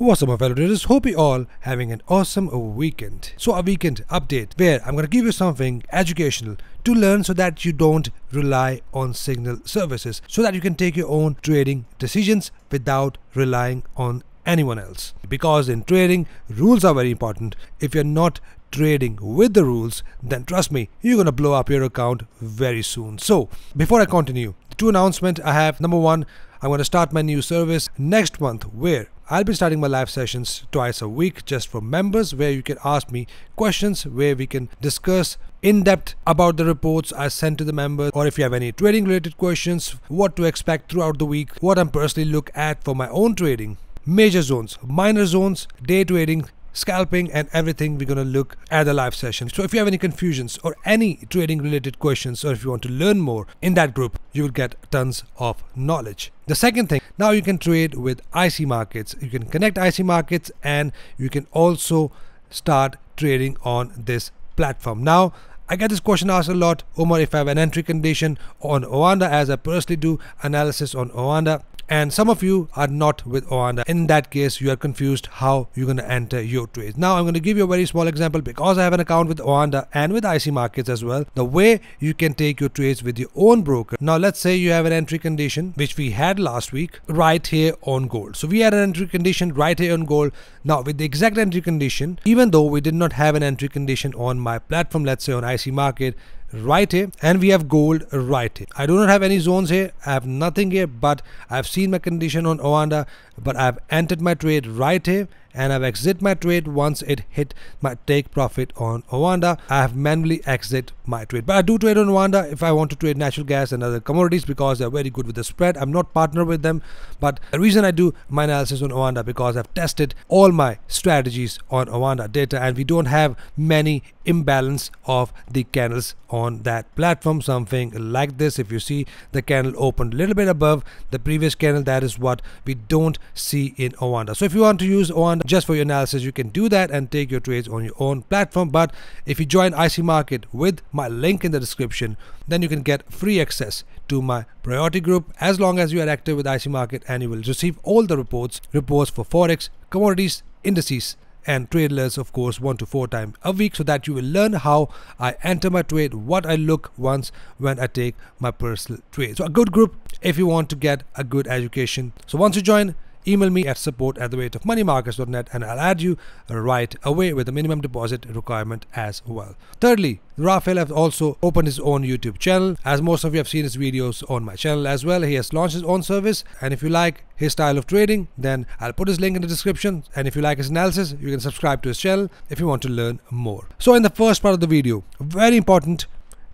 What's up my fellow traders, hope you all having an awesome weekend. So a weekend update where I'm gonna give you something educational to learn so that you don't rely on signal services so that you can take your own trading decisions without relying on anyone else. Because in trading, rules are very important. If you're not trading with the rules, then trust me, you're gonna blow up your account very soon. So before I continue, two announcements I have number one, I'm going to start my new service next month where I'll be starting my live sessions twice a week just for members where you can ask me questions where we can discuss in depth about the reports I send to the members or if you have any trading related questions, what to expect throughout the week, what I'm personally look at for my own trading, major zones, minor zones, day trading, scalping and everything we're going to look at the live session. So if you have any confusions or any trading related questions or if you want to learn more in that group you will get tons of knowledge. The second thing now you can trade with ic markets. You can connect ic markets and you can also start trading on this platform. Now I get this question asked a lot, Omar, if I have an entry condition on Oanda as I personally do analysis on Oanda and some of you are not with Oanda. In that case, you are confused how you're going to enter your trades. Now, I'm going to give you a very small example because I have an account with Oanda and with IC Markets as well. The way you can take your trades with your own broker. Now, let's say you have an entry condition which we had last week right here on gold. So we had an entry condition right here on gold. Now, with the exact entry condition, even though we did not have an entry condition on my platform, let's say on IC Market, right here and we have gold right here. I do not have any zones here. I have nothing here but i've seen my condition on oanda but i've entered my trade right here and I've exit my trade once it hit my take profit on Oanda. I have manually exit my trade. But I do trade on Oanda if I want to trade natural gas and other commodities because they're very good with the spread. I'm not partner with them. But the reason I do my analysis on Oanda because I've tested all my strategies on Oanda data and we don't have many imbalance of the candles on that platform. Something like this. If you see the candle opened a little bit above the previous candle, that is what we don't see in Oanda. So if you want to use Oanda just for your analysis you can do that and take your trades on your own platform. But if you join IC Market with my link in the description then you can get free access to my priority group as long as you are active with IC Market and you will receive all the reports reports for forex commodities indices and trade alerts of course one to four times a week so that you will learn how I enter my trade what I look once when I take my personal trade. So a good group if you want to get a good education. So once you join email me at support at the rate of moneymarkers.net and I'll add you right away with a minimum deposit requirement as well. Thirdly, Rafael has also opened his own YouTube channel. As most of you have seen his videos on my channel as well, he has launched his own service. And if you like his style of trading, then I'll put his link in the description. And if you like his analysis, you can subscribe to his channel if you want to learn more. So in the first part of the video, very important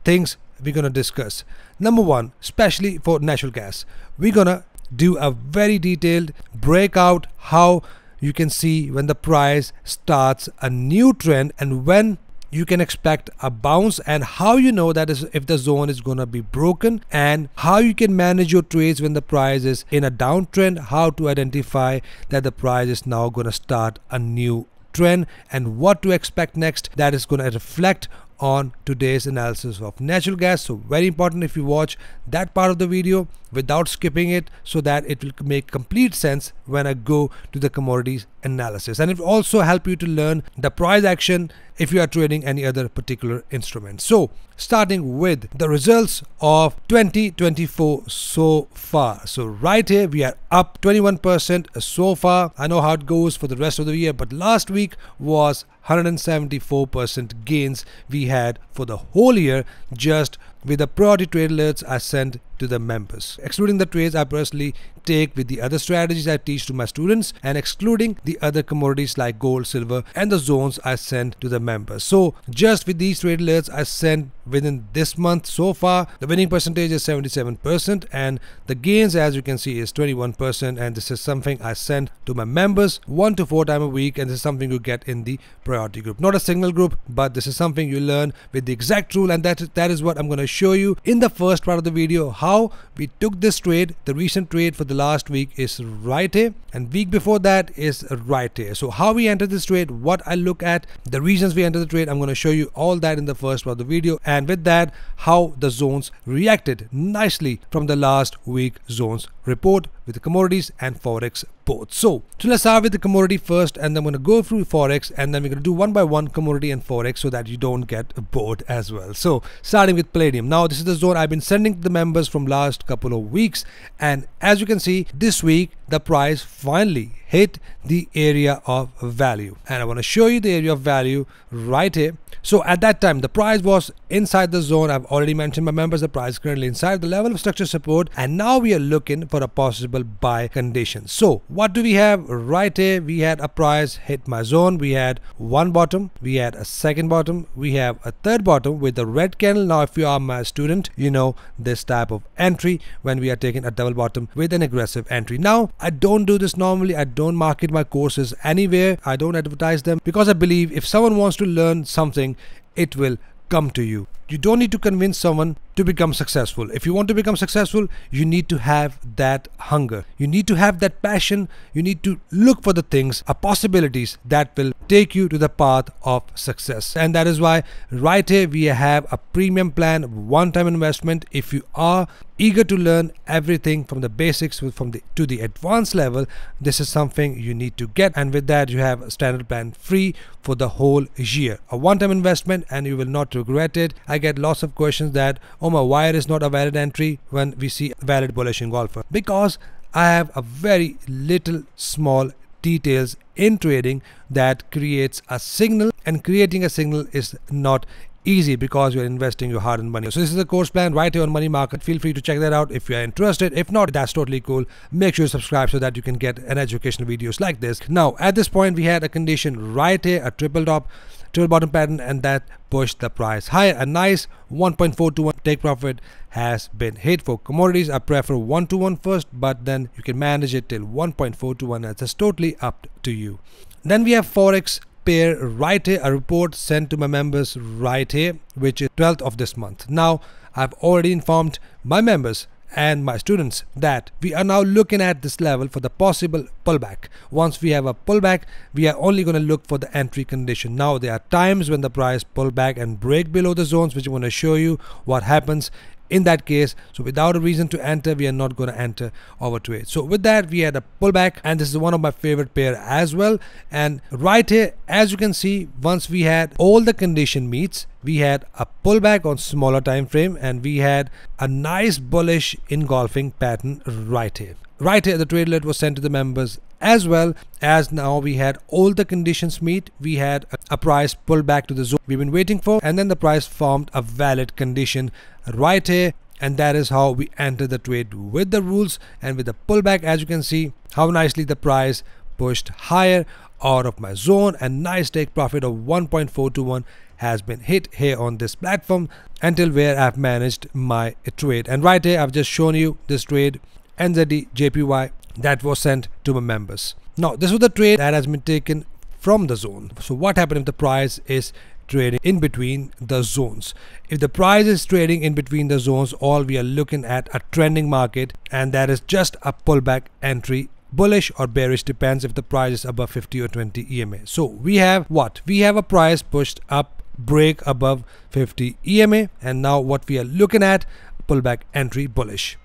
things we're going to discuss. Number one, especially for natural gas, we're going to do a very detailed breakout how you can see when the price starts a new trend and when you can expect a bounce and how you know that is if the zone is going to be broken and how you can manage your trades when the price is in a downtrend how to identify that the price is now going to start a new trend and what to expect next that is going to reflect on today's analysis of natural gas so very important if you watch that part of the video without skipping it so that it will make complete sense when I go to the commodities analysis and it will also help you to learn the price action if you are trading any other particular instrument. So starting with the results of 2024 so far. So right here we are up 21% so far. I know how it goes for the rest of the year but last week was 174% gains we had for the whole year just with the priority trade alerts I sent to the members. Excluding the trades I personally take with the other strategies I teach to my students and excluding the other commodities like gold, silver and the zones I send to the members. So just with these trade alerts I sent within this month so far the winning percentage is 77% and the gains as you can see is 21% and this is something I send to my members one to four times a week and this is something you get in the priority group. Not a signal group but this is something you learn with the exact rule and that that is what I'm going to show you in the first part of the video how we took this trade the recent trade for the last week is right here and week before that is right here. So how we enter this trade what I look at the reasons we enter the trade I'm going to show you all that in the first part of the video. And with that how the zones reacted nicely from the last week zones report with the commodities and forex both. So, so let's start with the commodity first and then I'm going to go through forex and then we're going to do one by one commodity and forex so that you don't get bored as well. So starting with palladium. Now this is the zone I've been sending to the members from last couple of weeks and as you can see this week the price finally hit the area of value. And I want to show you the area of value right here. So at that time the price was inside the zone. I've already mentioned my members the price currently inside the level of structure support. And now we are looking for a possible buy condition. So what do we have? Right here we had a price hit my zone. We had one bottom we had a second bottom we have a third bottom with the red candle. Now if you are my student you know this type of entry when we are taking a double bottom with an aggressive entry. Now I don't do this normally. I don't market my courses anywhere. I don't advertise them because I believe if someone wants to learn something it will come to you. You don't need to convince someone to become successful. If you want to become successful, you need to have that hunger. You need to have that passion. You need to look for the things, or uh, possibilities that will take you to the path of success. And that is why right here we have a premium plan, one-time investment. If you are eager to learn everything from the basics from the to the advanced level, this is something you need to get. And with that, you have a standard plan free for the whole year. A one-time investment and you will not regret it. I get lots of questions that, my, why is not a valid entry when we see valid bullish engulfer? Because I have a very little small details in trading that creates a signal and creating a signal is not easy because you're investing your hard-earned money. So this is the course plan right here on Money Markers. Feel free to check that out if you're interested. If not, that's totally cool. Make sure you subscribe so that you can get an educational videos like this. Now, at this point, we had a condition right here, a triple top triple bottom pattern and that pushed the price higher. A nice 1.4 to 1 take profit has been hit for commodities. I prefer 1 to 1 first, but then you can manage it till 1.4 to 1. That's totally up to you. Then we have Forex pair right here, a report sent to my members right here, which is 12th of this month. Now, I've already informed my members and my students that we are now looking at this level for the possible pullback. Once we have a pullback, we are only going to look for the entry condition. Now there are times when the price pull back and break below the zones which I'm going to show you what happens in that case so without a reason to enter we are not going to enter our trade. So with that we had a pullback and this is one of my favorite pair as well. And right here as you can see once we had all the condition meets we had a pullback on smaller time frame and we had a nice bullish engulfing pattern right here right here the trade alert was sent to the members as well as now we had all the conditions meet. We had a price pullback to the zone we've been waiting for and then the price formed a valid condition right here. And that is how we enter the trade with the rules and with the pullback. As you can see how nicely the price pushed higher out of my zone. And nice take profit of 1.421 has been hit here on this platform until where I've managed my trade. And right here I've just shown you this trade NZD JPY that was sent to my members now this was the trade that has been taken from the zone so what happened if the price is trading in between the zones. If the price is trading in between the zones, all we are looking at a trending market and that is just a pullback entry bullish or bearish depends if the price is above 50 or 20 EMA. So we have what? We have a price pushed up break above 50 EMA and now what we are looking at pullback entry bullish.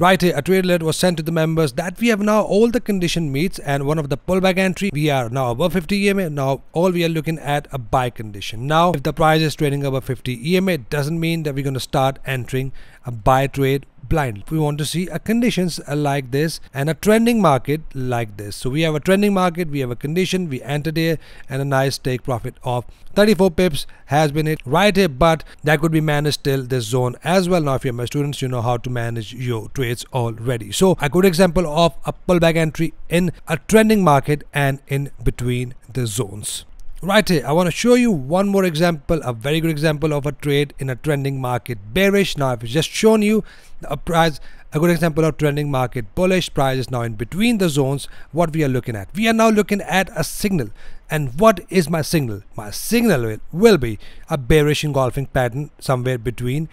Right here, a trade alert was sent to the members that we have now all the condition meets and one of the pullback entry, we are now above 50 EMA. Now all we are looking at a buy condition. Now if the price is trading above 50 EMA, it doesn't mean that we're going to start entering a buy trade blind. We want to see a conditions like this and a trending market like this. So we have a trending market, we have a condition, we entered here and a nice take profit of 34 pips has been hit right here but that could be managed till this zone as well. Now if you're my students you know how to manage your trades already. So a good example of a pullback entry in a trending market and in between the zones. Right here, I want to show you one more example, a very good example of a trade in a trending market bearish. Now, I've just shown you a price, a good example of trending market bullish price is now in between the zones. What we are looking at, we are now looking at a signal. And what is my signal? My signal will, will be a bearish engulfing pattern somewhere between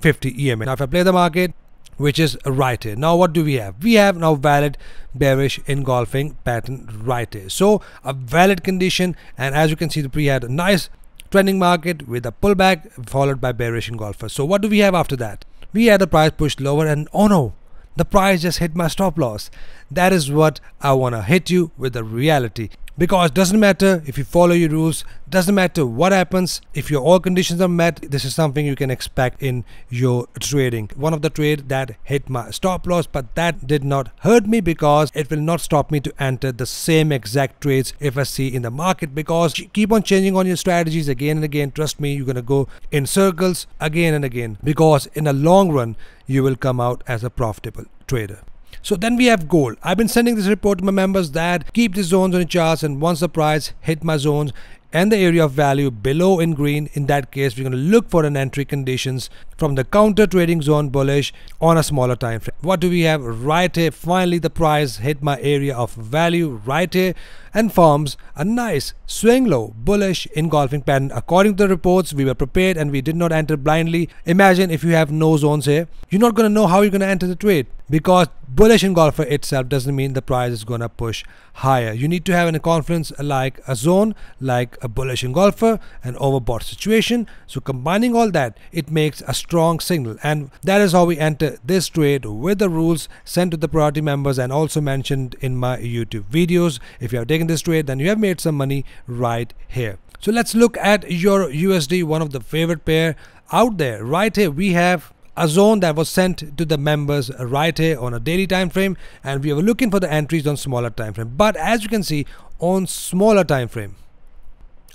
50 EMA. Now, if I play the market, which is right here. Now what do we have? We have now valid bearish engulfing pattern right here. So a valid condition and as you can see the pre had a nice trending market with a pullback followed by bearish engulfer. So what do we have after that? We had the price pushed lower and oh no, the price just hit my stop loss. That is what I want to hit you with the reality. Because doesn't matter if you follow your rules doesn't matter what happens if your all conditions are met this is something you can expect in your trading. One of the trade that hit my stop loss but that did not hurt me because it will not stop me to enter the same exact trades if i see in the market. Because keep on changing on your strategies again and again. Trust me you're gonna go in circles again and again. Because in the long run you will come out as a profitable trader so then we have gold. I've been sending this report to my members that keep the zones on the charts and once the price hit my zones and the area of value below in green in that case we're going to look for an entry conditions from the counter trading zone bullish on a smaller time frame. What do we have right here? Finally the price hit my area of value right here and forms a nice swing low bullish engulfing pattern. According to the reports we were prepared and we did not enter blindly. Imagine if you have no zones here you're not going to know how you're going to enter the trade because bullish engulfer itself doesn't mean the price is going to push higher. You need to have a confidence like a zone like a bullish engulfer an overbought situation. So combining all that it makes a strong signal. And that is how we enter this trade with the rules sent to the priority members and also mentioned in my youtube videos. If you have taken this trade then you have made some money right here. So let's look at EUR USD one of the favorite pair out there. Right here we have a zone that was sent to the members right here on a daily time frame and we were looking for the entries on smaller time frame. But as you can see on smaller time frame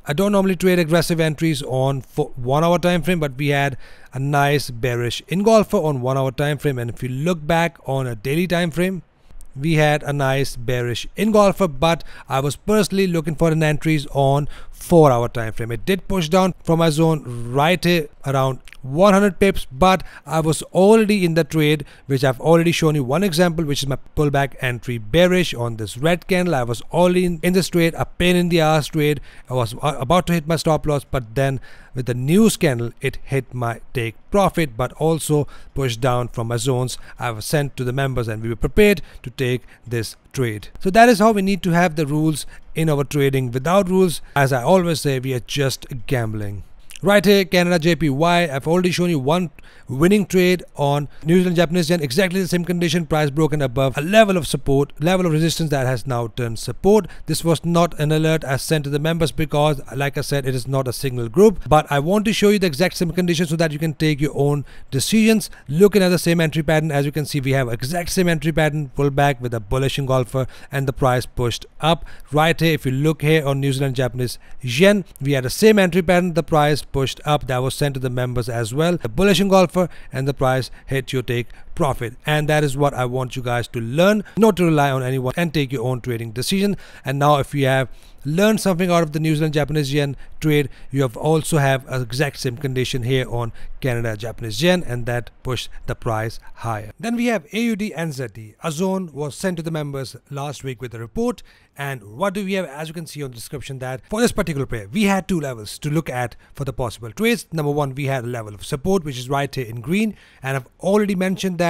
I don't normally trade aggressive entries on one hour time frame but we had a nice bearish engulfer on one hour time frame. And if you look back on a daily time frame we had a nice bearish engulfer. But I was personally looking for an entries on 4 hour time frame. It did push down from my zone right around 100 pips but I was already in the trade which I've already shown you one example which is my pullback entry bearish on this red candle. I was already in, in this trade a pain in the ass trade. I was about to hit my stop loss but then with the news candle it hit my take profit but also pushed down from my zones. I was sent to the members and we were prepared to take this trade. So that is how we need to have the rules in our trading. Without rules as I always say we are just gambling Right here, Canada JPY. I've already shown you one winning trade on New Zealand Japanese yen. Exactly the same condition, price broken above a level of support, level of resistance that has now turned support. This was not an alert as sent to the members because, like I said, it is not a signal group. But I want to show you the exact same condition so that you can take your own decisions. Looking at the same entry pattern, as you can see, we have exact same entry pattern, pullback with a bullish engulfer and the price pushed up. Right here, if you look here on New Zealand Japanese yen, we had the same entry pattern, the price pushed up that was sent to the members as well. The bullish engulfer and the price hit your take profit. And that is what i want you guys to learn not to rely on anyone and take your own trading decision. And now if you have learned something out of the New Zealand Japanese yen trade you have also have exact same condition here on Canada Japanese yen and that pushed the price higher. Then we have AUD NZD a zone was sent to the members last week with a report. And what do we have? As you can see on the description that for this particular pair we had two levels to look at for the possible trades. Number one we had a level of support which is right here in green. And I've already mentioned that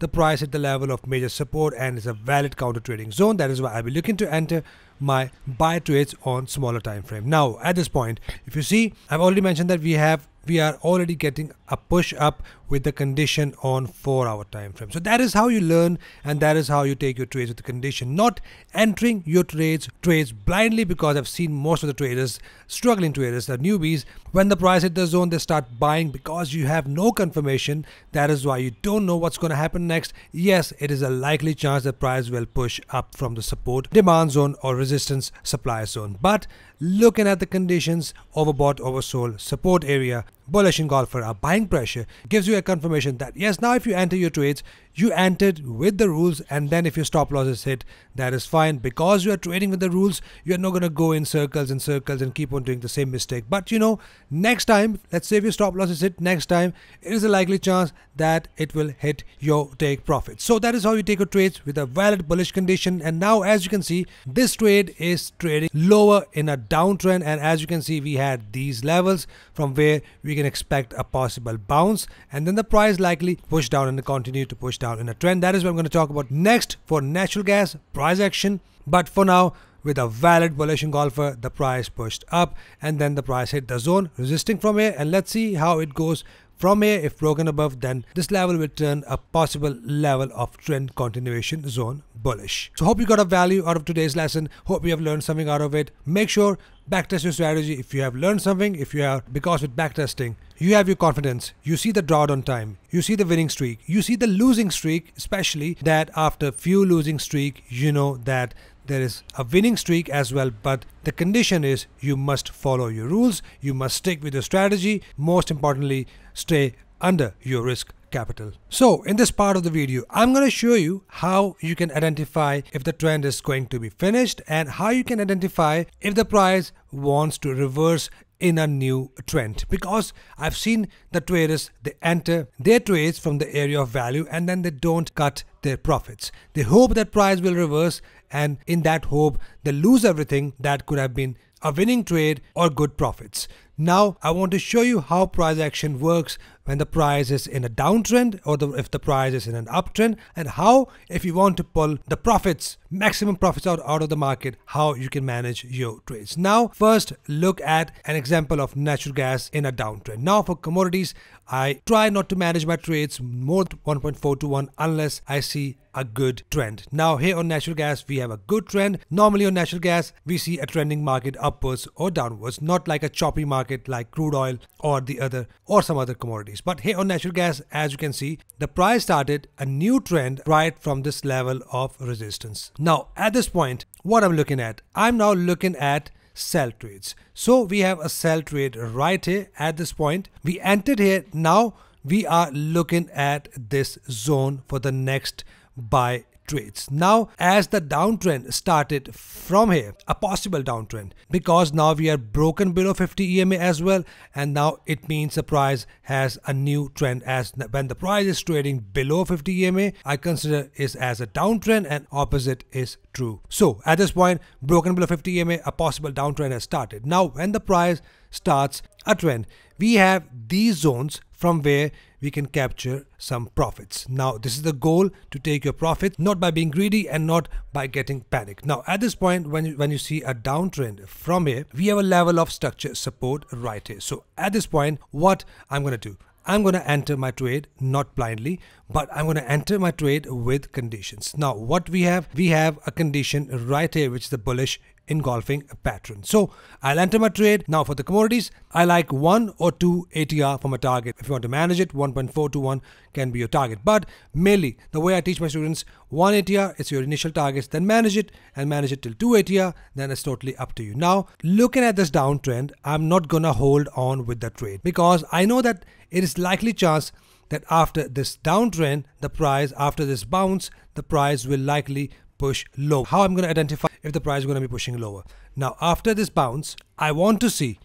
the price at the level of major support and is a valid counter trading zone. That is why I'll be looking to enter my buy trades on smaller time frame. Now at this point if you see I've already mentioned that we have we are already getting a push up with the condition on 4 hour time frame. So that is how you learn and that is how you take your trades with the condition. Not entering your trades trades blindly because i've seen most of the traders struggling traders the newbies. When the price hit the zone they start buying because you have no confirmation. That is why you don't know what's going to happen next. Yes it is a likely chance that price will push up from the support demand zone or resistance supply zone. But looking at the conditions overbought oversold support area bullish engulfer a buying pressure gives you a confirmation that yes now if you enter your trades you entered with the rules and then if your stop loss is hit that is fine. Because you are trading with the rules you're not going to go in circles and circles and keep on doing the same mistake. But you know next time let's say if your stop loss is hit next time it is a likely chance that it will hit your take profit. So that is how you take your trades with a valid bullish condition. And now as you can see this trade is trading lower in a downtrend. And as you can see we had these levels from where we can expect a possible bounce. And then the price likely push down and continue to push down in a trend. That is what I'm going to talk about next for natural gas price action. But for now, with a valid bullish engulfer, the price pushed up and then the price hit the zone resisting from here and let's see how it goes From here, if broken above, then this level will turn a possible level of trend continuation zone bullish. So hope you got a value out of today's lesson. Hope you have learned something out of it. Make sure backtest your strategy if you have learned something if you have because with backtesting you have your confidence. You see the drawdown time. You see the winning streak. You see the losing streak especially that after few losing streak you know that there is a winning streak as well. But the condition is you must follow your rules. You must stick with your strategy. Most importantly stay under your risk capital. So in this part of the video, I'm going to show you how you can identify if the trend is going to be finished and how you can identify if the price wants to reverse in a new trend because I've seen the traders they enter their trades from the area of value and then they don't cut their profits. They hope that price will reverse and in that hope they lose everything that could have been a winning trade or good profits. Now I want to show you how price action works when the price is in a downtrend or the, if the price is in an uptrend and how if you want to pull the profits maximum profits out, out of the market how you can manage your trades now first look at an example of natural gas in a downtrend now for commodities i try not to manage my trades more than 1.4 to 1 unless i see a good trend. Now here on natural gas we have a good trend. Normally on natural gas we see a trending market upwards or downwards not like a choppy market like crude oil or the other or some other commodities. But here on natural gas as you can see the price started a new trend right from this level of resistance. Now at this point what I'm looking at I'm now looking at sell trades. So we have a sell trade right here at this point. We entered here now we are looking at this zone for the next buy trades. Now, as the downtrend started from here, a possible downtrend, because now we are broken below 50 EMA as well, and now it means the price has a new trend. As when the price is trading below 50 EMA, I consider is as a downtrend, and opposite is true. So at this point, broken below 50 EMA, a possible downtrend has started. Now, when the price starts a trend, we have these zones from where we can capture some profits. Now, this is the goal to take your profit, not by being greedy and not by getting panic. Now, at this point, when you, when you see a downtrend from here, we have a level of structure support right here. So at this point, what I'm going to do, I'm going to enter my trade not blindly, but I'm going to enter my trade with conditions. Now, what we have, we have a condition right here, which is the bullish engulfing pattern. So I'll enter my trade. Now for the commodities, I like one or two ATR for my target. If you want to manage it, 1.4 to 1 can be your target. But mainly the way I teach my students, one ATR is your initial targets, then manage it and manage it till two ATR, then it's totally up to you. Now looking at this downtrend, I'm not gonna hold on with the trade because I know that it is likely chance that after this downtrend, the price after this bounce, the price will likely push low. How I'm going to identify if the price is going to be pushing lower. Now after this bounce, I want to see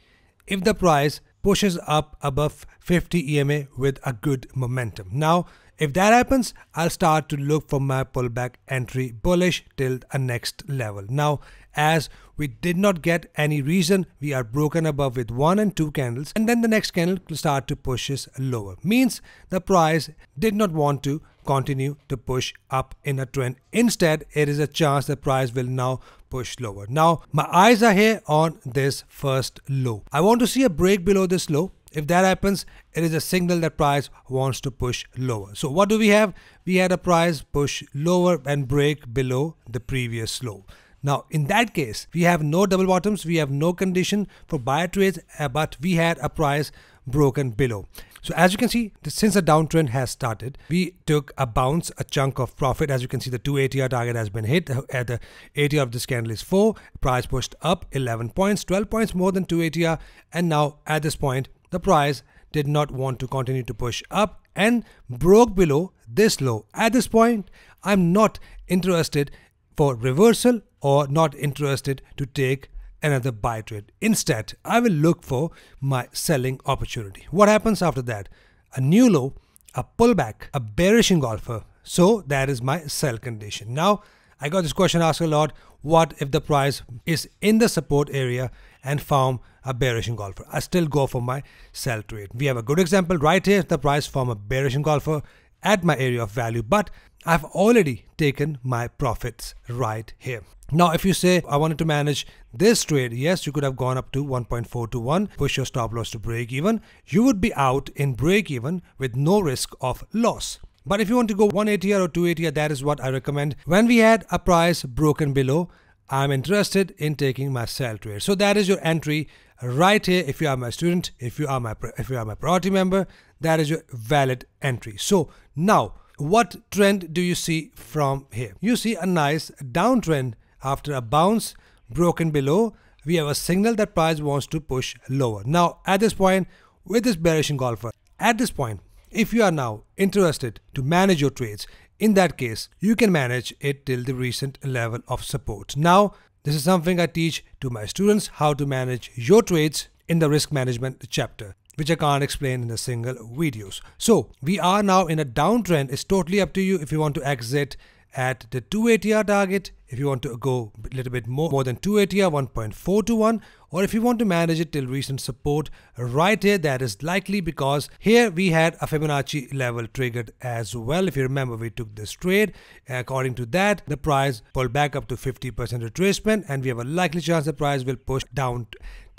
if the price pushes up above 50 EMA with a good momentum. Now if that happens, I'll start to look for my pullback entry bullish till a next level. Now, as we did not get any reason, we are broken above with one and two candles, and then the next candle will start to push us lower. Means the price did not want to continue to push up in a trend. Instead, it is a chance the price will now push lower. Now, my eyes are here on this first low. I want to see a break below this low if that happens, it is a signal that price wants to push lower. So what do we have? We had a price push lower and break below the previous low. Now, in that case, we have no double bottoms, we have no condition for buy trades, uh, but we had a price broken below. So as you can see, since the downtrend has started, we took a bounce, a chunk of profit. As you can see, the 2 ATR target has been hit. At the ATR of this candle is 4. Price pushed up 11 points, 12 points more than 2 ATR. And now at this point, the price did not want to continue to push up and broke below this low. At this point, I'm not interested for reversal or not interested to take another buy trade. Instead, I will look for my selling opportunity. What happens after that? A new low, a pullback, a bearish engulfer. So that is my sell condition. Now, I got this question asked a lot. What if the price is in the support area and form a bearish engulfer. I still go for my sell trade. We have a good example right here. The price form a bearish engulfer at my area of value, but I've already taken my profits right here. Now, if you say I wanted to manage this trade, yes, you could have gone up to 1.4 to 1, push your stop loss to break even. You would be out in break even with no risk of loss. But if you want to go 180 or 280, that is what I recommend. When we had a price broken below, I'm interested in taking my sell trade. So that is your entry right here. If you are my student, if you are my if you are my priority member, that is your valid entry. So now, what trend do you see from here? You see a nice downtrend after a bounce broken below. We have a signal that price wants to push lower. Now, at this point, with this bearish engulfer, at this point, if you are now interested to manage your trades, in that case, you can manage it till the recent level of support. Now, this is something I teach to my students how to manage your trades in the risk management chapter which I can't explain in a single videos. So we are now in a downtrend. It's totally up to you if you want to exit at the 2 ATR target, if you want to go a little bit more, more than 2 ATR, 1.4 to 1, or if you want to manage it till recent support right here, that is likely because here we had a Fibonacci level triggered as well. If you remember, we took this trade. According to that, the price pulled back up to 50% retracement, and we have a likely chance the price will push down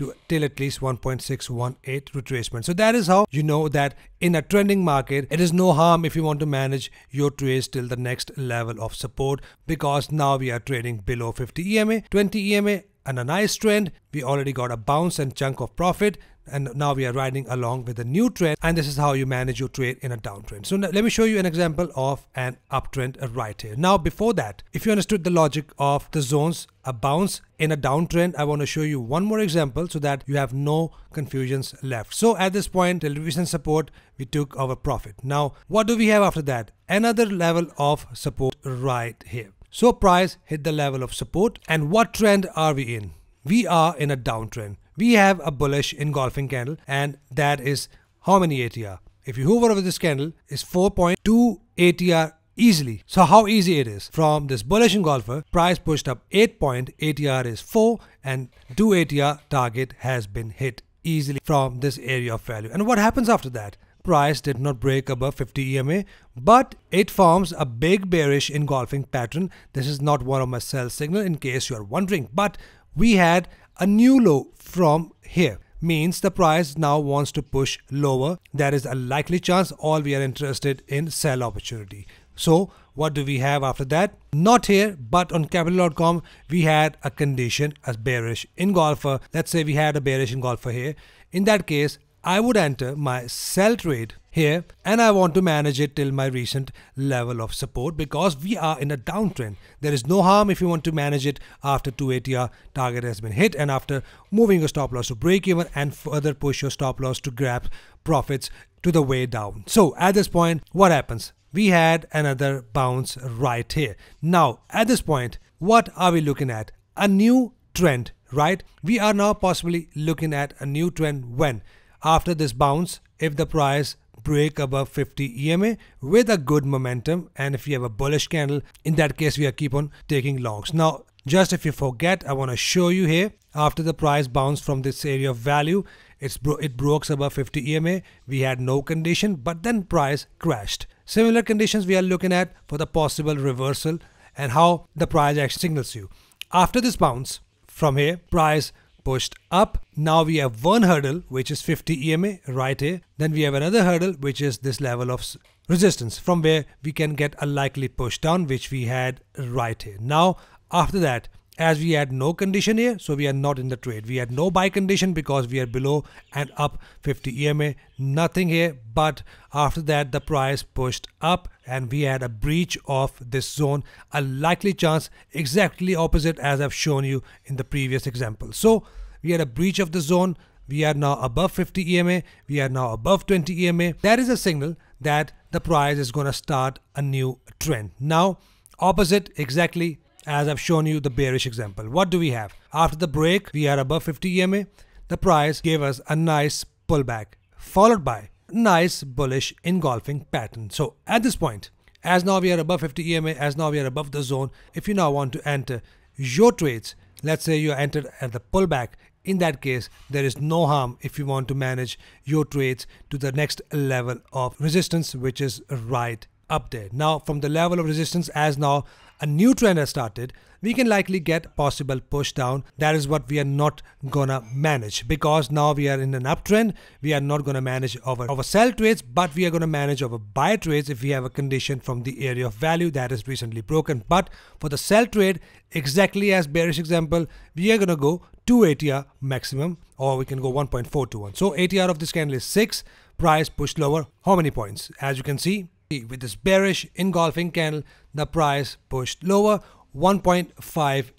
to till at least 1.618 retracement. So that is how you know that in a trending market, it is no harm if you want to manage your trades till the next level of support because now we are trading below 50 EMA, 20 EMA and a nice trend. We already got a bounce and chunk of profit and now we are riding along with a new trend and this is how you manage your trade in a downtrend. So let me show you an example of an uptrend right here. Now before that, if you understood the logic of the zones, a bounce in a downtrend, I want to show you one more example so that you have no confusions left. So at this point, till recent support, we took our profit. Now, what do we have after that? Another level of support right here. So price hit the level of support and what trend are we in? We are in a downtrend. We have a bullish engulfing candle and that is how many ATR? If you hover over this candle, is 4.2 ATR easily. So how easy it is. From this bullish engulfer, price pushed up 8 point, ATR is 4 and 2 ATR target has been hit easily from this area of value. And what happens after that? price did not break above 50 EMA, but it forms a big bearish engulfing pattern. This is not one of my sell signal in case you are wondering, but we had a new low from here means the price now wants to push lower. There is a likely chance all we are interested in sell opportunity. So what do we have after that? Not here, but on capital.com, we had a condition as bearish engulfer. Let's say we had a bearish engulfer here. In that case, I would enter my sell trade here and I want to manage it till my recent level of support because we are in a downtrend. There is no harm if you want to manage it after 2 ATR target has been hit and after moving your stop loss to break even and further push your stop loss to grab profits to the way down. So at this point, what happens? We had another bounce right here. Now at this point, what are we looking at? A new trend, right? We are now possibly looking at a new trend when after this bounce if the price break above 50 EMA with a good momentum and if you have a bullish candle in that case we are keep on taking longs. Now just if you forget I want to show you here after the price bounced from this area of value it's bro it broke above 50 EMA we had no condition but then price crashed. Similar conditions we are looking at for the possible reversal and how the price actually signals you. After this bounce from here price pushed up. Now we have one hurdle which is 50 EMA right here. Then we have another hurdle which is this level of resistance from where we can get a likely push down which we had right here. Now after that as we had no condition here so we are not in the trade. We had no buy condition because we are below and up 50 EMA nothing here but after that the price pushed up and we had a breach of this zone a likely chance exactly opposite as I've shown you in the previous example. So we had a breach of the zone. We are now above 50 EMA we are now above 20 EMA that is a signal that the price is going to start a new trend. Now opposite exactly as I've shown you the bearish example. What do we have? After the break, we are above 50 EMA. The price gave us a nice pullback, followed by nice bullish engulfing pattern. So at this point, as now we are above 50 EMA, as now we are above the zone, if you now want to enter your trades, let's say you entered at the pullback, in that case, there is no harm if you want to manage your trades to the next level of resistance, which is right up there. Now from the level of resistance as now a new trend has started, we can likely get possible push down. That is what we are not gonna manage because now we are in an uptrend. We are not gonna manage our, our sell trades, but we are gonna manage our buy trades if we have a condition from the area of value that is recently broken. But for the sell trade, exactly as bearish example, we are gonna go 2 ATR maximum or we can go 1.421. So ATR of this candle is 6, price pushed lower. How many points? As you can see, with this bearish engulfing candle, the price pushed lower 1.5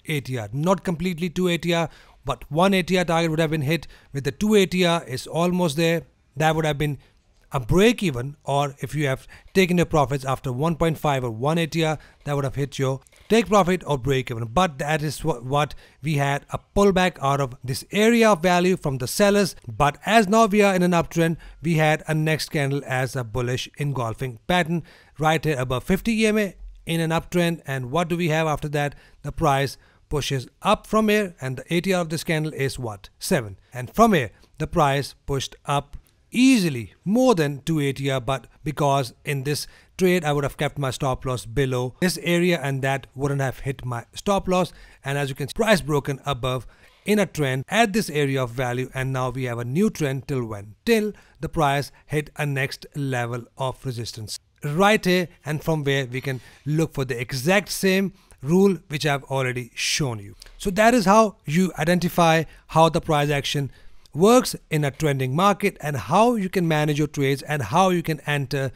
ATR. Not completely 2 ATR, but 1 ATR target would have been hit. With the 2 ATR is almost there. That would have been a break even or if you have taken your profits after 1.5 or 1 ATR that would have hit your take profit or break even. But that is what, what we had a pullback out of this area of value from the sellers. But as now we are in an uptrend we had a next candle as a bullish engulfing pattern right here above 50 EMA in an uptrend. And what do we have after that? The price pushes up from here and the ATR of this candle is what? 7 and from here the price pushed up easily more than 2 ATR but because in this trade I would have kept my stop loss below this area and that wouldn't have hit my stop loss. And as you can see price broken above in a trend at this area of value. And now we have a new trend till when? Till the price hit a next level of resistance. Right here and from where we can look for the exact same rule which I've already shown you. So that is how you identify how the price action works in a trending market and how you can manage your trades and how you can enter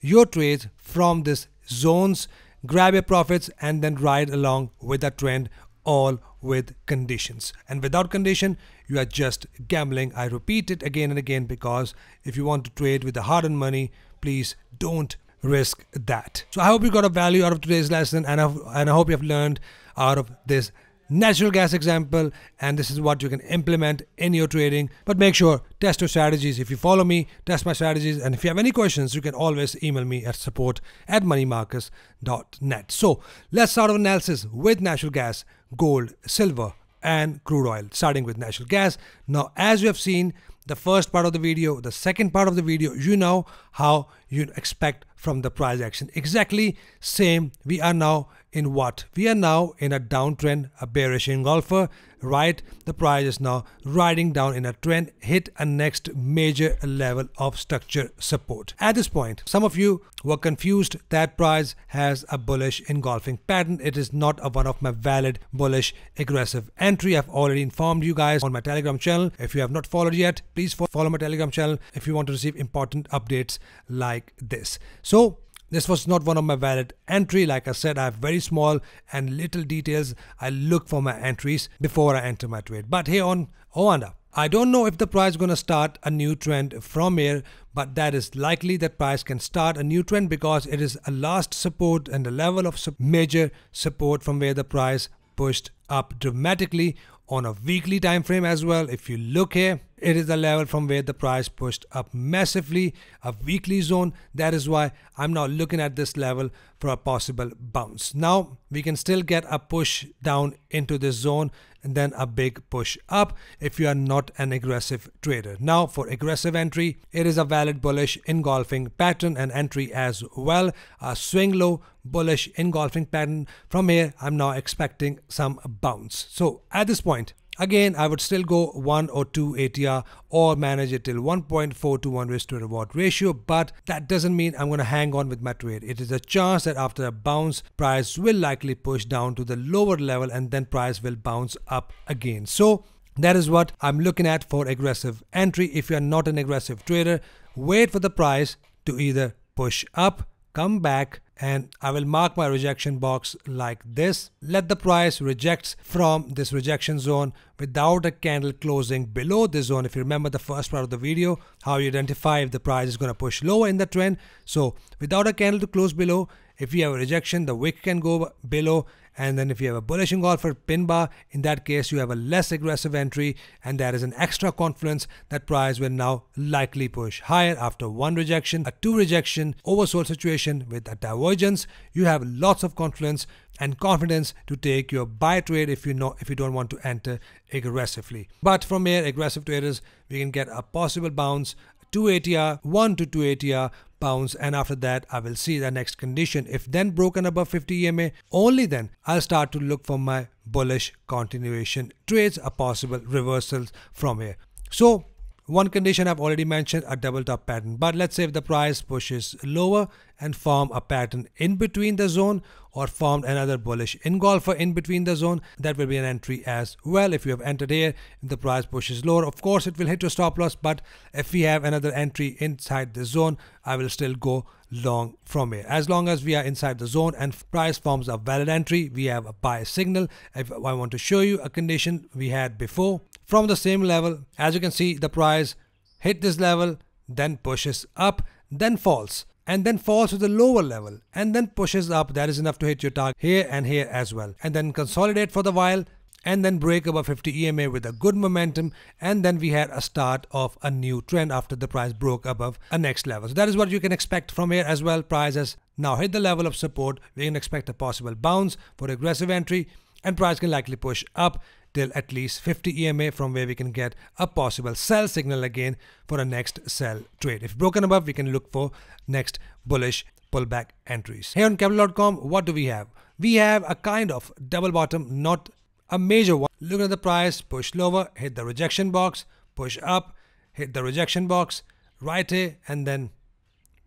your trades from this zones, grab your profits and then ride along with the trend all with conditions. And without condition, you are just gambling. I repeat it again and again because if you want to trade with the hard-earned money, please don't risk that. So I hope you got a value out of today's lesson and I, and I hope you have learned out of this natural gas example and this is what you can implement in your trading. But make sure test your strategies. If you follow me test my strategies. And if you have any questions you can always email me at support at moneymarkers.net so let's start our analysis with natural gas gold silver and crude oil. Starting with natural gas. Now as you have seen the first part of the video the second part of the video you know how you expect from the price action exactly same we are now in what? We are now in a downtrend, a bearish engulfer, right? The price is now riding down in a trend, hit a next major level of structure support. At this point, some of you were confused that price has a bullish engulfing pattern. It is not a one of my valid bullish aggressive entry. I've already informed you guys on my telegram channel. If you have not followed yet, please follow my telegram channel if you want to receive important updates like this. So this was not one of my valid entry. Like I said, I have very small and little details. I look for my entries before I enter my trade. But here on oh, Oanda, I don't know if the price is going to start a new trend from here, but that is likely that price can start a new trend because it is a last support and a level of major support from where the price pushed up dramatically on a weekly time frame as well. If you look here, it is the level from where the price pushed up massively, a weekly zone. That is why I'm now looking at this level for a possible bounce. Now we can still get a push down into this zone and then a big push up if you are not an aggressive trader. Now for aggressive entry, it is a valid bullish engulfing pattern and entry as well. A swing low bullish engulfing pattern. From here, I'm now expecting some bounce. So at this point, Again, I would still go 1 or 2 ATR or manage it till 1.4 to 1 risk to reward ratio, but that doesn't mean I'm going to hang on with my trade. It is a chance that after a bounce, price will likely push down to the lower level and then price will bounce up again. So that is what I'm looking at for aggressive entry. If you're not an aggressive trader, wait for the price to either push up, come back, and I will mark my rejection box like this. Let the price rejects from this rejection zone without a candle closing below this zone. If you remember the first part of the video, how you identify if the price is going to push lower in the trend. So without a candle to close below, if you have a rejection, the wick can go below and then if you have a bullish engulfer pin bar, in that case you have a less aggressive entry and there is an extra confidence that price will now likely push higher after one rejection, a two rejection, oversold situation with a divergence. You have lots of confidence and confidence to take your buy trade if you know if you don't want to enter aggressively. But from here, aggressive traders, we can get a possible bounce 2 ATR, 1 to 2 ATR bounce and after that I will see the next condition. If then broken above 50 EMA, only then I'll start to look for my bullish continuation trades a possible reversals from here. So one condition I've already mentioned, a double top pattern. But let's say if the price pushes lower and form a pattern in between the zone or formed another bullish engulfer in between the zone, that will be an entry as well. If you have entered here, the price pushes lower, of course it will hit your stop loss. But if we have another entry inside the zone, I will still go long from here. As long as we are inside the zone and price forms a valid entry, we have a buy signal. If I want to show you a condition we had before, from the same level. As you can see, the price hit this level, then pushes up, then falls, and then falls to the lower level, and then pushes up. That is enough to hit your target here and here as well. And then consolidate for the while, and then break above 50 EMA with a good momentum and then we had a start of a new trend after the price broke above a next level. So that is what you can expect from here as well. Price has now hit the level of support. We can expect a possible bounce for aggressive entry and price can likely push up till at least 50 EMA from where we can get a possible sell signal again for a next sell trade. If broken above, we can look for next bullish pullback entries. Here on Capital.com, what do we have? We have a kind of double bottom, not a major one. Look at the price, push lower, hit the rejection box, push up, hit the rejection box, right here, and then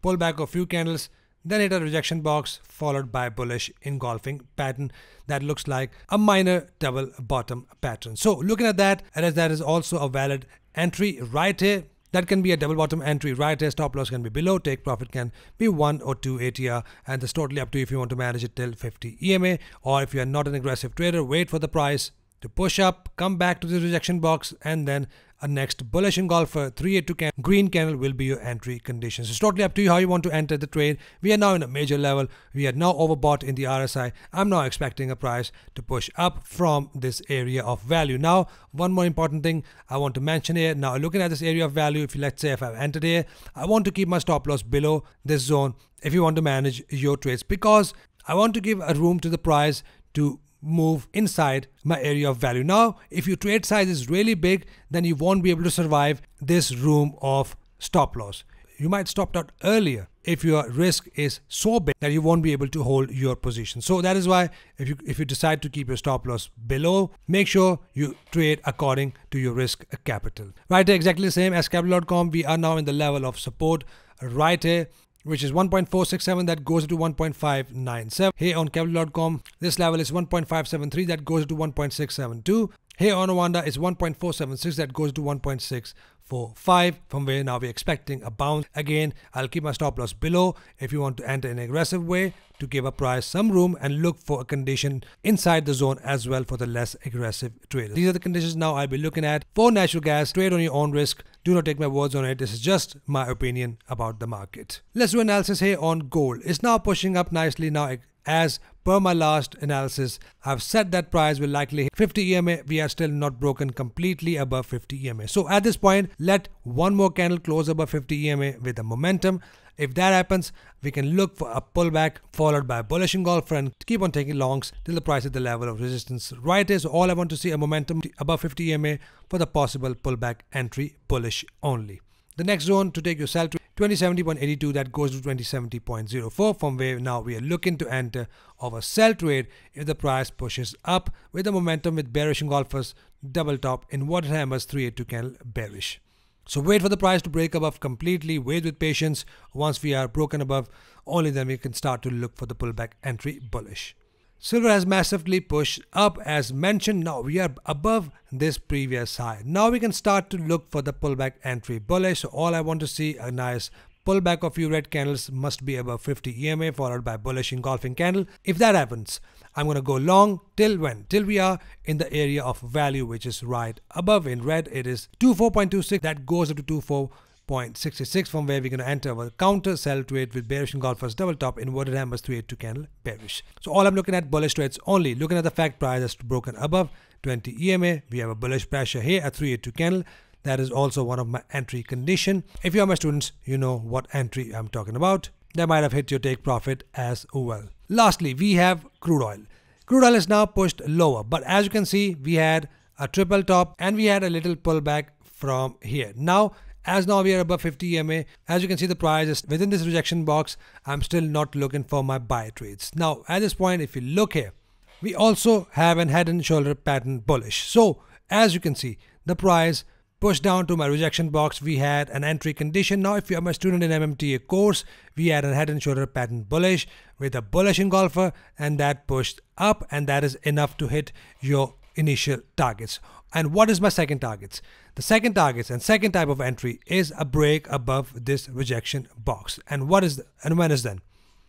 pull back a few candles then hit a rejection box followed by a bullish engulfing pattern that looks like a minor double bottom pattern. So looking at that, as that is also a valid entry right here. That can be a double bottom entry right here. Stop loss can be below. Take profit can be 1 or 2 ATR. And it's totally up to you if you want to manage it till 50 EMA. Or if you are not an aggressive trader, wait for the price to push up, come back to the rejection box, and then a next bullish engulfer uh, 382 can green candle will be your entry conditions. It's totally up to you how you want to enter the trade. We are now in a major level. We are now overbought in the RSI. I'm now expecting a price to push up from this area of value. Now, one more important thing I want to mention here. Now, looking at this area of value, if you let's say if I've entered here, I want to keep my stop loss below this zone if you want to manage your trades because I want to give a room to the price to move inside my area of value. Now, if your trade size is really big, then you won't be able to survive this room of stop loss. You might stop out earlier if your risk is so big that you won't be able to hold your position. So that is why if you if you decide to keep your stop loss below, make sure you trade according to your risk capital. Right here, exactly the same as capital.com. We are now in the level of support right here which is 1.467 that goes to 1.597. Here on capital.com, this level is 1.573 that goes to 1.672. Here on Oanda is 1.476 that goes to 1.645 from where now we're expecting a bounce. Again, I'll keep my stop loss below if you want to enter in an aggressive way to give a price some room and look for a condition inside the zone as well for the less aggressive traders. These are the conditions now I'll be looking at for natural gas. Trade on your own risk. Do not take my words on it. This is just my opinion about the market. Let's do analysis here on gold. It's now pushing up nicely now as per my last analysis, I've said that price will likely hit 50 EMA. We are still not broken completely above 50 EMA. So at this point, let one more candle close above 50 EMA with a momentum. If that happens, we can look for a pullback followed by a bullish engulfer and keep on taking longs till the price at the level of resistance right is. All I want to see a momentum above 50 EMA for the possible pullback entry bullish only. The next zone to take your sell to 2070.82 that goes to 2070.04 from where now we are looking to enter a sell trade if the price pushes up with the momentum with bearish engulfers double top inverted hammers 382 candle bearish. So wait for the price to break above completely, wait with patience. Once we are broken above, only then we can start to look for the pullback entry bullish. Silver has massively pushed up as mentioned. Now we are above this previous high. Now we can start to look for the pullback entry bullish. So all I want to see a nice pullback of few red candles must be above 50 EMA followed by bullish engulfing candle. If that happens, I'm going to go long till when? Till we are in the area of value which is right above in red. It is 24.26 that goes up to 24. 0.66 from where we're going to enter our counter sell trade with bearish engulfers double top inverted hammers 382 candle bearish. So all I'm looking at bullish trades only. Looking at the fact price has broken above 20 EMA. We have a bullish pressure here at 382 candle. That is also one of my entry condition. If you are my students, you know what entry I'm talking about. That might have hit your take profit as well. Lastly, we have crude oil. Crude oil is now pushed lower, but as you can see, we had a triple top and we had a little pullback from here. Now, as now we are above 50 EMA, as you can see the price is within this rejection box, I'm still not looking for my buy trades. Now at this point, if you look here, we also have an head and shoulder pattern bullish. So as you can see, the price pushed down to my rejection box, we had an entry condition. Now, if you are my student in MMTA course, we had a head and shoulder pattern bullish with a bullish engulfer and that pushed up and that is enough to hit your initial targets. And what is my second targets? The second targets and second type of entry is a break above this rejection box. And what is the, and when is then?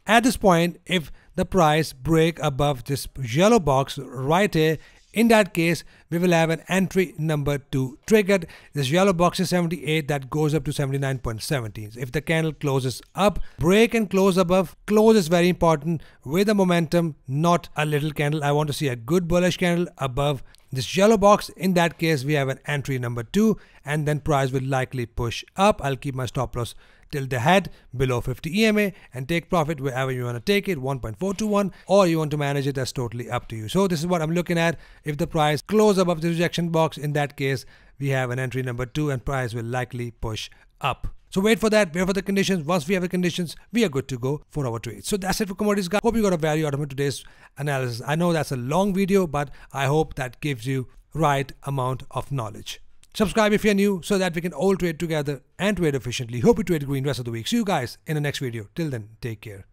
At this point, if the price break above this yellow box right here, in that case, we will have an entry number 2 triggered. This yellow box is 78 that goes up to 79.17. If the candle closes up, break and close above. Close is very important with a momentum, not a little candle. I want to see a good bullish candle above this yellow box. In that case, we have an entry number 2 and then price will likely push up. I'll keep my stop loss till the head below 50 EMA and take profit wherever you want to take it 1.421 or you want to manage it that's totally up to you. So this is what I'm looking at. If the price close above the rejection box in that case we have an entry number 2 and price will likely push up. So wait for that, wait for the conditions. Once we have the conditions, we are good to go for our trade. So that's it for commodities guys. Hope you got a value out of today's analysis. I know that's a long video, but I hope that gives you right amount of knowledge. Subscribe if you're new so that we can all trade together and trade efficiently. Hope you trade green rest of the week. See you guys in the next video. Till then, take care.